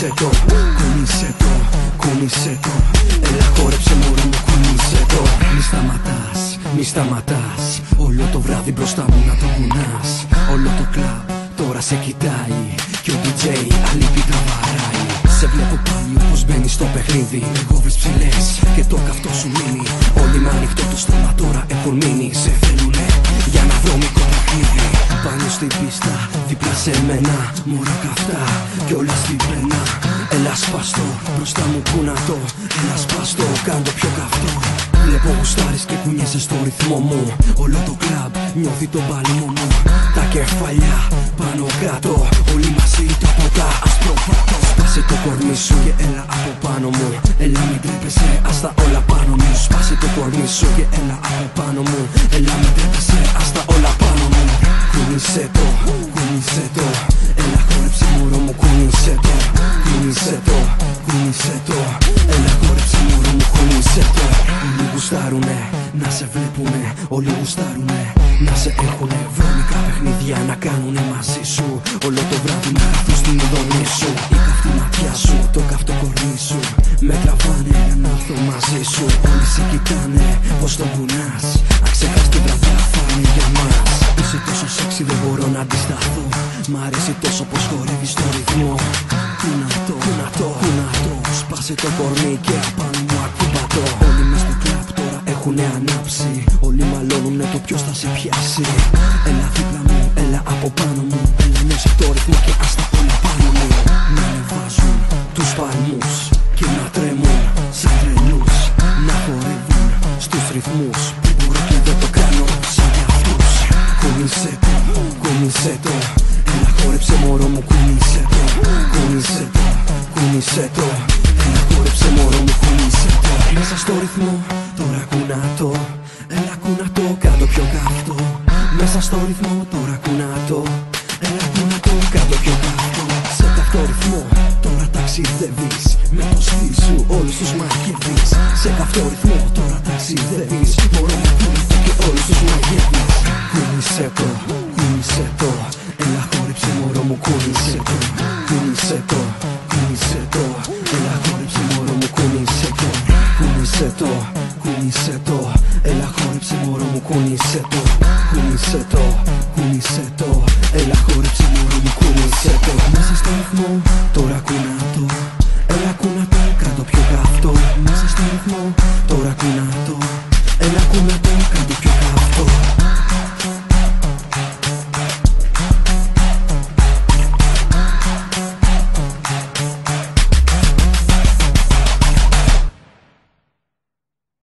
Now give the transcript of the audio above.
Κουνήσε το, κουνήσε το, κουνήσε το Έλα χόρεψε μωρό μου κουνήσε το Μη σταματάς, μη σταματάς. Όλο το βράδυ μπροστά μου να το κουνάς. Όλο το κλαμπ τώρα σε κοιτάει. Και ο DJ αλήπη τραβαράει Σε βλέπω πάλι όπως μπαίνεις στο παιχνίδι. Με γόβες ψηλές και το καυτό σου μείνει. Όλοι με ανοιχτό το στόμα τώρα έχουν μείνει. Σε θέλουνε για να βρώμικο παιχνίδι. Πάνω στην πίστα, δίπλα σε μένα Μωρά καυτά. Κι όλα στην πένα Έλα σπάστο, μπροστά μου που να το Έλα σπάστο, κάντο πιο καυτό. Βλέπω γουστάρεις και κουνιέσαι στο ρυθμό μου. Όλο το κλαμπ νιώθει τον παλμό μου. Τα κεφαλιά πάνω κάτω Όλοι μαζί τα ποτά. Άσπρο φάτο Σπάσε το κορμί σου και έλα από πάνω μου. Έλα μην τρέπεσαι, άστα όλα πάνω μου. Σπάσε το κορμί σου και έλα από πάνω μου. Έλα μην τρέπεσαι, άστα όλα πάνω μου. Κουνήσε το, κουνήσε το. Έλα χόρεψε μωρό μου, κουνήσε το Κουνήσε το, κουνήσε το Έλα χόρεψε μωρό μου, κουνήσε το Όλοι γουστάρουνε, να σε βλέπουνε. Όλοι γουστάρουνε, να σε έχουνε. Βρώμικα παιχνίδια να κάνουνε μαζί σου. Όλο το βράδυ να έρθουν στην ειδονή σου. Η καυτή ματιά σου, το καυτό κορμί σου. Με τραβάνε για να έρθω μαζί σου. Όλοι σε κοιτάνε, πως το κουνάς. Αξέχαστη βραδιά θα είναι για μας. Είσαι τόσο σεξι δεν μπορώ να αντισταθώ. Μ' αρέσει τόσο πως χορεύεις στο ρυθμό. Κουνατό, κουνατό, κουνατό Σπάσε το κορμί και απάνω μου ακουμπατό Όλοι μες στο κλαπ τώρα έχουνε ανάψει. Όλοι μαλώνουνε το ποιος θα σε πιάσει. Έλα δίπλα μου, έλα από πάνω μου. Έλα νιώσε το ρυθμό και άστα όλα πάνω μου. Να ανεβάζουν τους παλμούς Και να τρέμουν σαν τρελούς. Να χορεύουν στους ρυθμούς. Που μπορώ και δεν το κάνω σαν για αυτούς Κουνήσε το, κουνήσε το. Έλα χόρεψε μωρό μου κουνήσε το. Κουνήσε το, κουνήσε το. Έλα χόρεψε μωρό μου κουνήσε το. Μέσα στο ρυθμό τώρα κουνά το Έλα κουνά το κάτω πιο καυτό Μέσα στο ρυθμό τώρα κουνά το Έλα κουνά το κάτω πιο καυτό Σε καυτό ρυθμό τώρα ταξιδεύεις. Με το στυλ σου όλους τους μαγεύεις Σε καυτό ρυθμό τώρα ταξιδεύεις. Μωρό μου κουνήσε και όλους τους μαγεύεις Κουνήσε το, κουνήσε το. Έλα χόρεψε μωρό μου κουνήσε το. Κουνήσε το, κουνήσε το se to, kuni se to, e la konec se moramo, kuni se to, kuni se to, kuni se to